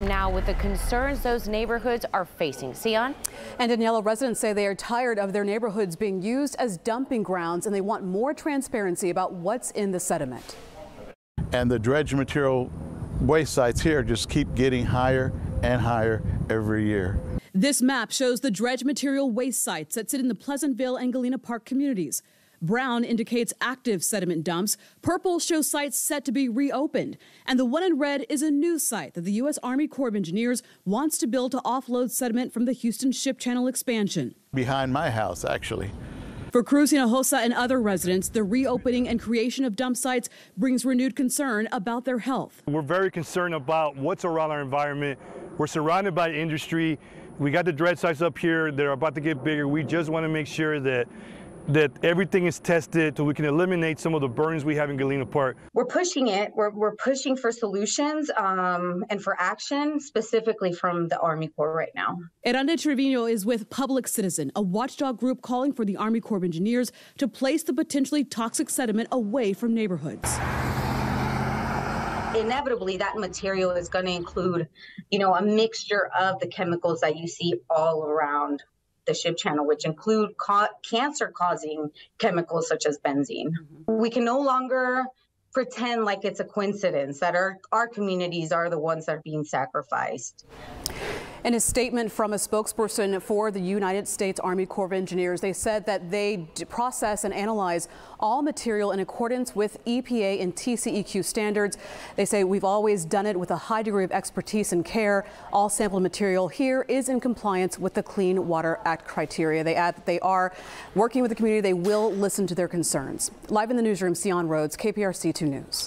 Now with the concerns those neighborhoods are facing. Sion? And Daniela residents say they are tired of their neighborhoods being used as dumping grounds and they want more transparency about what's in the sediment. And the dredge material waste sites here just keep getting higher and higher every year. This map shows the dredge material waste sites that sit in the Pleasantville and Galena Park communities. Brown indicates active sediment dumps. Purple shows sites set to be reopened. And the one in red is a new site that the U.S. Army Corps of Engineers wants to build to offload sediment from the Houston Ship Channel expansion. Behind my house, actually. For Cruz Hinojosa and other residents, the reopening and creation of dump sites brings renewed concern about their health. We're very concerned about what's around our environment. We're surrounded by industry. We got the dredge sites up here. They're about to get bigger. We just want to make sure that that everything is tested so we can eliminate some of the burdens we have in Galena Park. We're pushing it. We're, we're pushing for solutions um, and for action, specifically from the Army Corps right now. Erandi Trevino is with Public Citizen, a watchdog group calling for the Army Corps of Engineers to place the potentially toxic sediment away from neighborhoods inevitably that material is going to include you know a mixture of the chemicals that you see all around the ship channel, which include ca- cancer causing chemicals such as benzene. Mm-hmm. We can no longer pretend like it's a coincidence that our, our communities are the ones that are being sacrificed. In a statement from a spokesperson for the United States Army Corps of Engineers, they said that they process and analyze all material in accordance with EPA and TCEQ standards. They say we've always done it with a high degree of expertise and care. All sample material here is in compliance with the Clean Water Act criteria. They add that they are working with the community. They will listen to their concerns. Live in the newsroom, Sion Rhodes, KPRC 2 News.